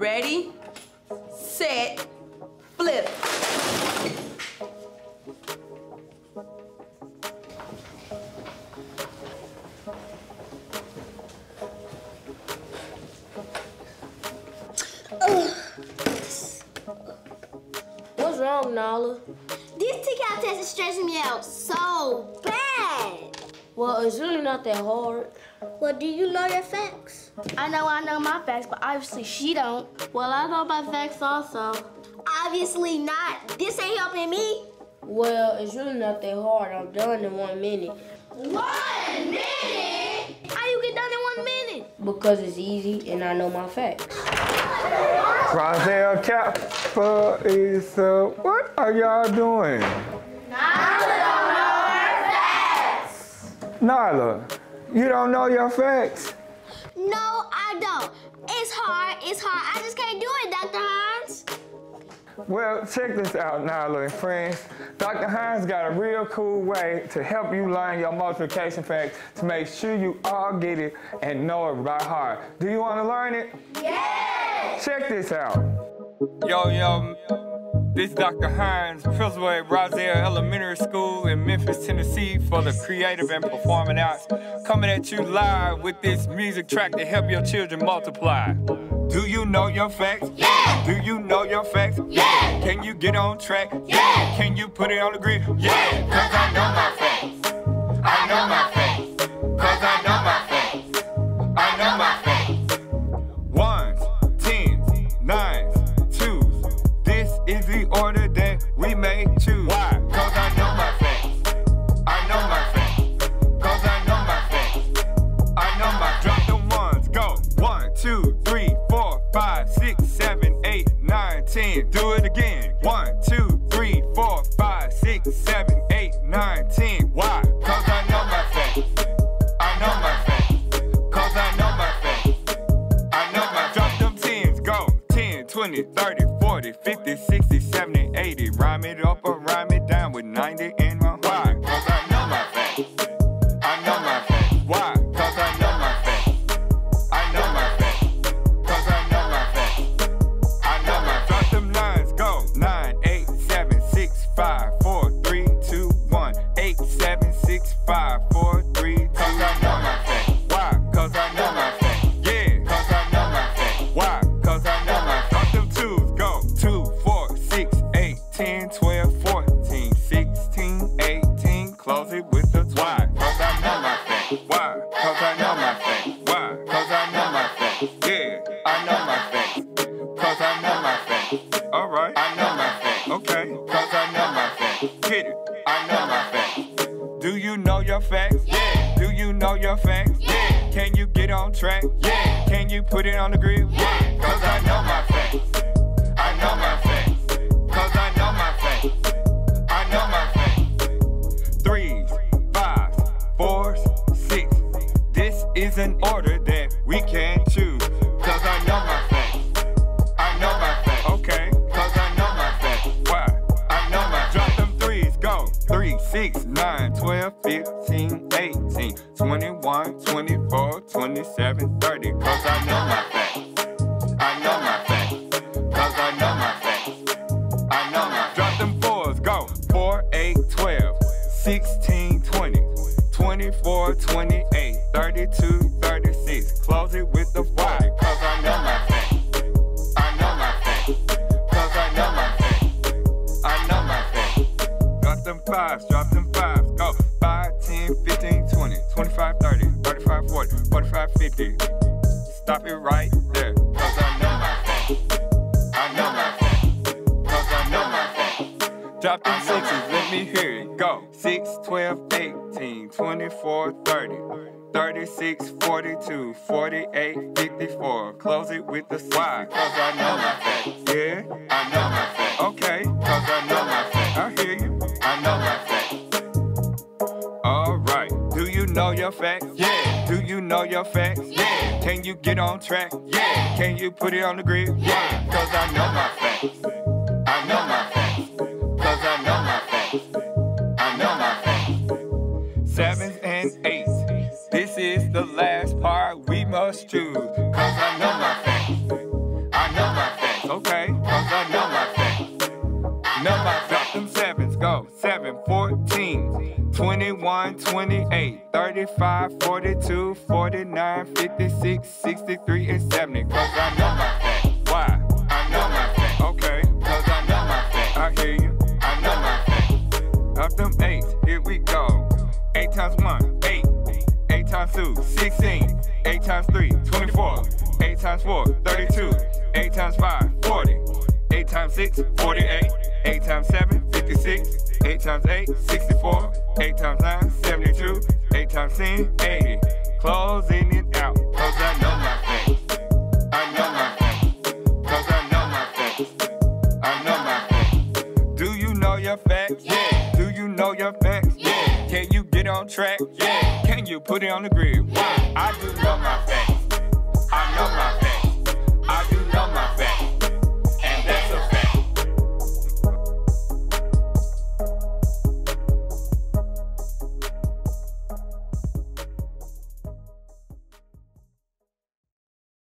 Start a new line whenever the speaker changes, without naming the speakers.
Ready, set, flip.
What's wrong, Nala?
This TCAP test is stressing me out so bad.
Well, it's really not that hard.
Well, do you know your facts?
I know I know my facts, but obviously she don't. Well, I know my facts also.
Obviously not. This ain't helping me.
Well, it's really not that hard. I'm done in one minute.
One minute? How you get done in one minute?
Because it's easy and I know my facts.
Rozelle Kappa is, uh, what are y'all doing? Nyla, you don't know your facts?
No, I don't. It's hard. It's hard. I just can't do it, Dr. Hines.
Well, check this out, Nyla and friends. Dr. Hines got a real cool way to help you learn your multiplication facts to make sure you all get it and know it by heart. Do you want to learn it?
Yeah!
Check this out.
Yo, yo, this is Dr. Hines, principal at Rozelle Elementary School in Memphis, Tennessee for the creative and performing arts. Coming at you live with this music track to help your children multiply. Do you know your facts?
Yeah!
Do you know your facts?
Yeah!
Can you get on track?
Yeah!
Can you put it on the grid? Yeah! Cause I know my facts. I know my One, two, three, four, five, six, seven, eight, nine, ten. Why? Cause I know my facts. I know my facts. Cause I know my facts. I know my drop them tens, go 10, 20, 30, 40, 50, 60, 70, 80. Rhyme it up or rhyme it down with 90 in Cause I know my facts. Why? Cause I know my facts. Yeah, I know my facts. Cause I know my facts. Alright, I know my facts. Okay, cause I know my facts. Get it. I know my facts. Do you know your facts?
Yeah.
Do you know your facts?
Yeah.
Can you get on track?
Yeah.
Can you put it on the grid?
Yeah.
Cause I know my facts. 27, 30. Cause I know my facts. I know my facts. Cause I know my facts. I know my Drop them fours, go. 4, 8, 12, 16, 20, 24, 28, 32, 36. Close it with the why. Cause I know my facts. I know my facts. Cause I know my facts. I know my facts. Drop them fives, drop them fives. Go 5, 10, 15, 20, 25, 30, 35, 40, 45, 50. Stop it right there. Cause I know my facts. I know my facts. Cause I know my facts. Drop them sixes, let me hear it. Go 6, 12, 18, 24, 30. 36, 42, 48, 54. Close it with the why. Cause I know my facts. Yeah, I know my facts. Okay, cause I know my facts. I hear you. I know my facts know your facts? Yeah. Do you know your facts?
Yeah.
Can you get on track?
Yeah.
Can you put it on the grid?
Yeah.
Cause I know my facts. I know my facts. Cause I know my facts. I know my facts. Sevens and eights. This is the last part we must choose. Cause I know my facts. I know my
facts.
Okay.
Cause I know my facts.
Know my facts. Them sevens go. Seven, fourteen. 21, 28. 45, 42, 49, 56, 63, and 70. Cause I know my facts. Why? I know my facts. Okay. Cause I know my facts. I hear you. I know my facts. Up them eight, here we go. Eight times one, eight. Eight times two, 16. Eight times three, 24. Eight times four, 32. Eight times five, 40. Eight times six, 48. Eight times seven, 56. Eight times eight, 64. Eight times nine, 72. Times 10, 80. Closing it out, cause I know my facts. I know my facts. Cause I know my facts. I know my facts. Do you know your facts?
Yeah.
Do you know your facts?
Yeah.
Can you get on track?
Yeah.
Can you put it on the grid?
Yeah.
I do know my facts. I know my